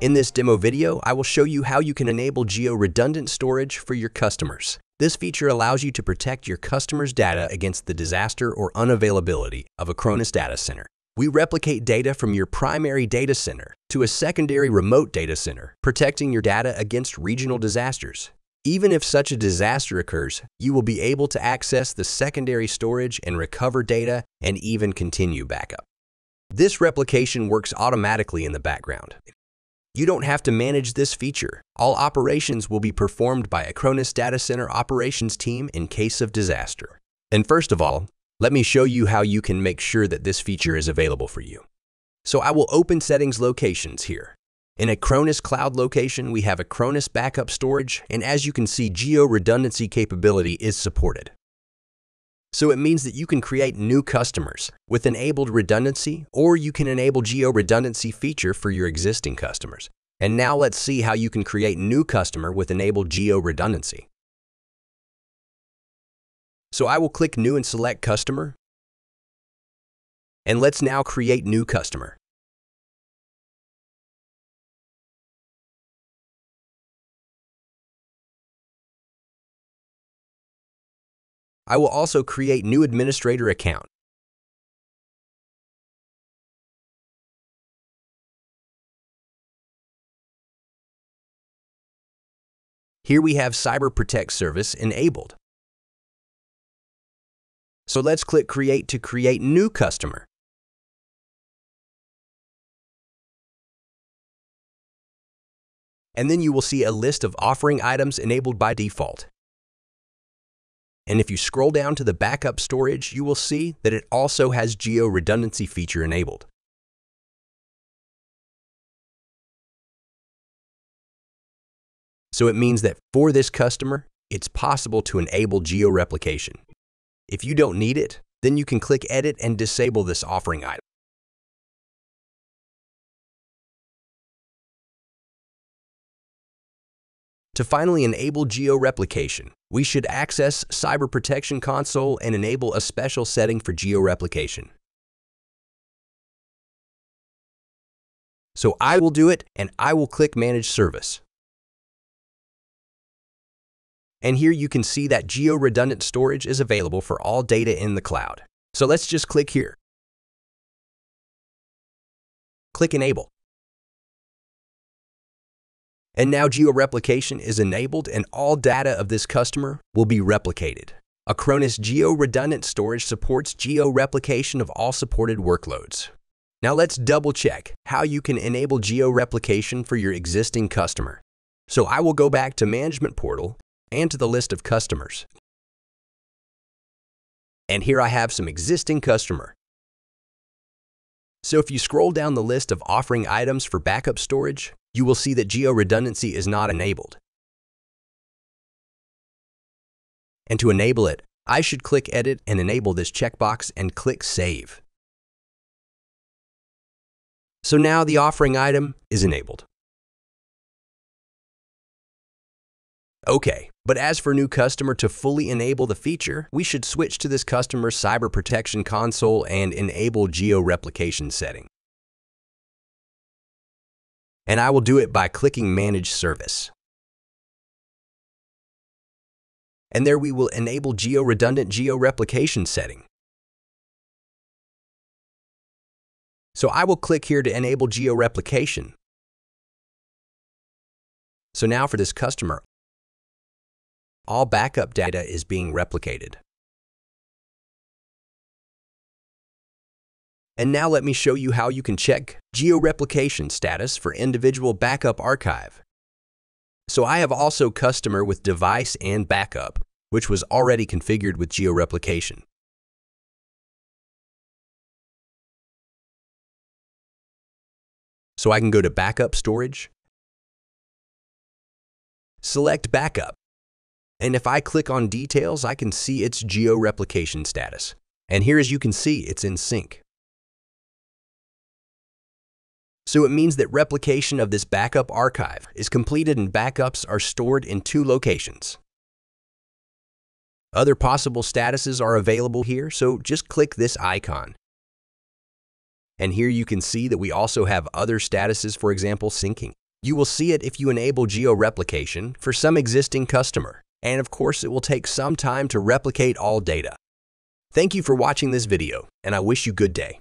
In this demo video, I will show you how you can enable geo-redundant storage for your customers. This feature allows you to protect your customers' data against the disaster or unavailability of Acronis data center. We replicate data from your primary data center to a secondary remote data center, protecting your data against regional disasters. Even if such a disaster occurs, you will be able to access the secondary storage and recover data and even continue backup. This replication works automatically in the background. You don't have to manage this feature. All operations will be performed by Acronis Data Center Operations Team in case of disaster. And first of all, let me show you how you can make sure that this feature is available for you. So I will open Settings Locations here. In Acronis Cloud location, we have Acronis Backup Storage, and as you can see, Geo Redundancy capability is supported. So it means that you can create new customers with enabled redundancy, or you can enable geo redundancy feature for your existing customers. And now let's see how you can create new customer with enabled geo redundancy. So I will click New and select Customer. And let's now create new customer. I will also create new administrator account. Here we have Cyber Protect service enabled. So let's click Create to create new customer. And then you will see a list of offering items enabled by default. And if you scroll down to the backup storage, you will see that it also has geo redundancy feature enabled. So it means that for this customer, it's possible to enable geo replication. If you don't need it, then you can click Edit and disable this offering item. To finally enable geo-replication, we should access Cyber Protection Console and enable a special setting for geo-replication. So I will do it, and I will click Manage Service. And here you can see that geo-redundant storage is available for all data in the cloud. So let's just click here. Click Enable. And now geo-replication is enabled and all data of this customer will be replicated. Acronis Geo Redundant Storage supports geo-replication of all supported workloads. Now let's double check how you can enable geo-replication for your existing customer. So I will go back to Management Portal and to the list of customers. And here I have some existing customer. So if you scroll down the list of offering items for backup storage, you will see that geo-redundancy is not enabled. And to enable it, I should click Edit and enable this checkbox and click Save. So now the offering item is enabled. Okay, but as for new customer to fully enable the feature, we should switch to this customer's cyber protection console and enable geo-replication setting and I will do it by clicking Manage Service. And there we will enable geo-redundant geo-replication setting. So I will click here to enable geo-replication. So now for this customer, all backup data is being replicated. And now let me show you how you can check geo-replication status for individual backup archive. So I have also customer with device and backup, which was already configured with geo-replication. So I can go to Backup Storage, select Backup, and if I click on Details, I can see its geo-replication status. And here as you can see, it's in sync. So it means that replication of this backup archive is completed and backups are stored in two locations. Other possible statuses are available here, so just click this icon. And here you can see that we also have other statuses, for example, syncing. You will see it if you enable geo-replication for some existing customer. And of course, it will take some time to replicate all data. Thank you for watching this video, and I wish you good day.